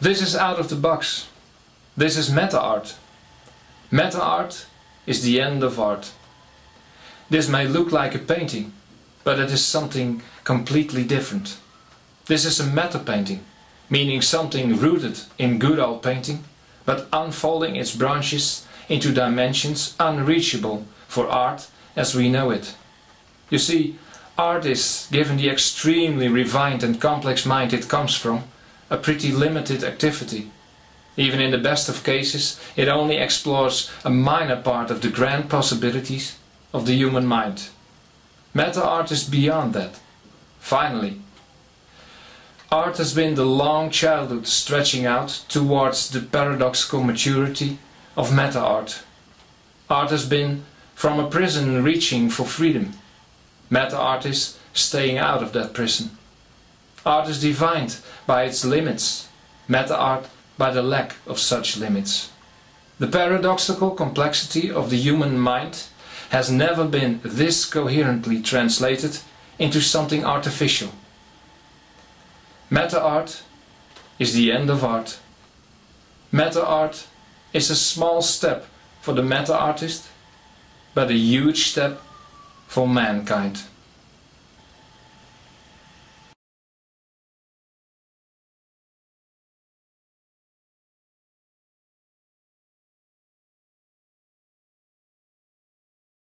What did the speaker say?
This is out of the box. This is meta art. Meta art is the end of art. This may look like a painting, but it is something completely different. This is a meta painting, meaning something rooted in good old painting, but unfolding its branches into dimensions unreachable for art as we know it. You see, art is, given the extremely refined and complex mind it comes from, a pretty limited activity. Even in the best of cases, it only explores a minor part of the grand possibilities of the human mind. Meta art is beyond that. Finally, art has been the long childhood stretching out towards the paradoxical maturity of meta art. Art has been from a prison reaching for freedom. Meta art is staying out of that prison. Art is defined by its limits, meta art by the lack of such limits. The paradoxical complexity of the human mind has never been this coherently translated into something artificial. Meta art is the end of art. Meta art is a small step for the meta artist, but a huge step for mankind.